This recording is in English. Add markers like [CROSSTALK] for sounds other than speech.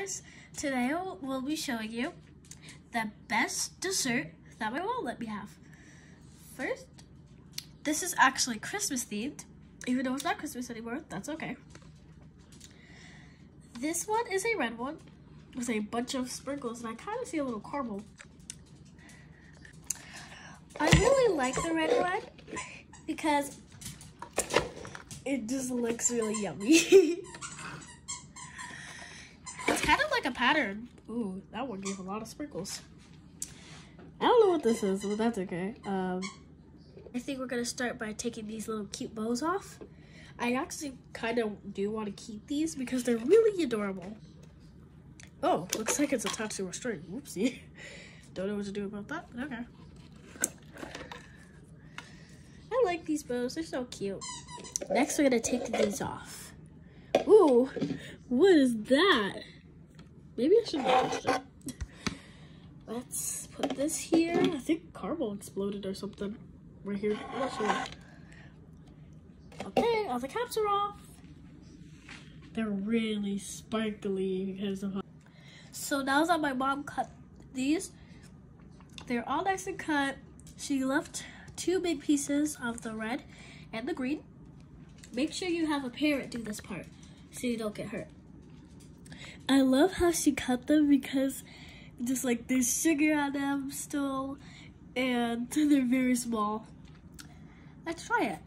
guys, today we'll be showing you the best dessert that my mom let me have. First, this is actually Christmas themed, even though it's not Christmas anymore, that's okay. This one is a red one with a bunch of sprinkles and I kind of see a little caramel. I really like the red one because it just looks really yummy. [LAUGHS] kind of like a pattern. Ooh, that one gave a lot of sprinkles. I don't know what this is, but that's okay. Um, I think we're gonna start by taking these little cute bows off. I actually kind of do want to keep these because they're really adorable. Oh, looks like it's attached to a string. Whoopsie. [LAUGHS] Don't know what to do about that, okay. I like these bows, they're so cute. Next, we're gonna take these off. Ooh, what is that? Maybe I should have it. Let's put this here. I think caramel exploded or something right here. I'm not sure. Okay, all the caps are off. They're really sparkly because of how So now that my mom cut these, they're all nice and cut. She left two big pieces of the red and the green. Make sure you have a parent do this part so you don't get hurt. I love how she cut them because just like there's sugar on them still and [LAUGHS] they're very small. Let's try it.